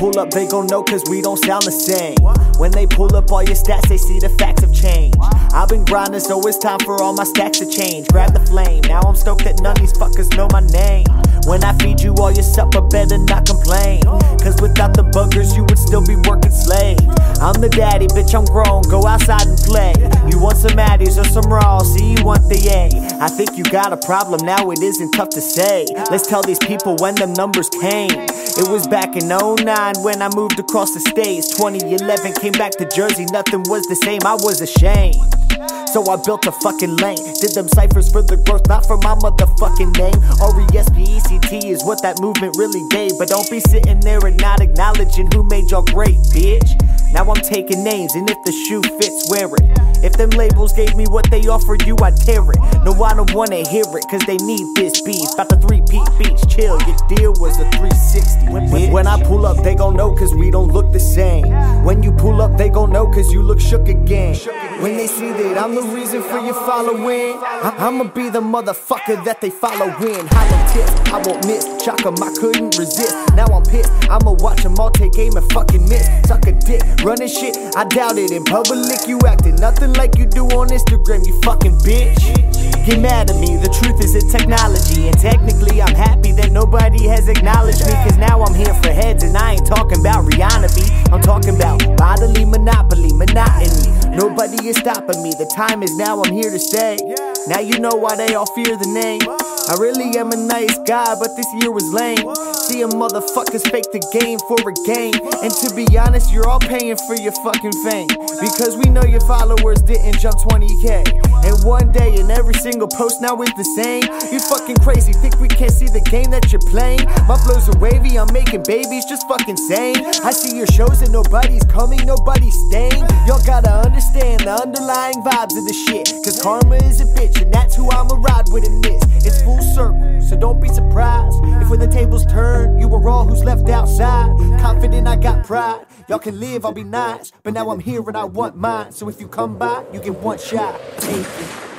pull up, they gon' know cause we don't sound the same. When they pull up all your stats, they see the facts have changed. I've been grinding, so it's time for all my stacks to change. Grab the flame, now I'm stoked that none of these fuckers know my name. When I feed you all your supper, better not complain. Cause without the buggers, you would still be working slave. I'm the daddy, bitch, I'm grown, go outside and play. You want some Addies or some raw, see you want the A. I think you got a problem, now it isn't tough to say. Let's tell these people when them numbers came. It was back in 09 when I moved across the states. 2011 came back to Jersey, nothing was the same, I was ashamed. So I built a fucking lane. Did them ciphers for the growth, not for my motherfucking name. R-E-S-P-E-C-T is what that movement really gave. But don't be sitting there and not acknowledging who made y'all great, bitch. Now I'm taking names, and if the shoe fits, wear it. If them labels gave me what they offered you, I'd tear it. No, I don't wanna hear it, cause they need this beef. About the three Pete Beach, chill, your deal was a 360. When, when I pull up, they gon' know cause we don't the same. When you pull up, they gon' know cause you look shook again. When they see that I'm the reason for your following, I- I'ma be the motherfucker that they follow in. Hollow tips, I won't miss. Shock 'em, I couldn't resist. Now I'm pissed. I'ma watch 'em all take aim and fucking miss. Suck a dick, running shit. I doubt it. In public, you acting nothing like you do on Instagram, you fucking bitch. Get mad at me, the truth is in technology. And technically, I'm happy that nobody has acknowledged me. Cause now I'm here for heads, and I ain't talking about Nobody is stopping me. The time is now, I'm here to stay. Now you know why they all fear the name. I really am a nice guy, but this year was lame. See, a motherfuckers fake the game for a game. And to be honest, you're all paying for your fucking fame. Because we know your followers didn't jump 20k. And one day, and every single post now is the same. You fucking crazy, think we can't see the game that you're playing? My flows are wavy, I'm making babies, just fucking sane. I see your shows and nobody's coming, gotta understand the underlying vibes of the shit. Cause karma is a bitch, and that's who I'ma ride with in this. It's full circle, so don't be surprised if when the tables turn, you were all who's left outside. Confident I got pride. Y'all can live, I'll be nice. But now I'm here and I want mine. So if you come by, you get one shot. Take it.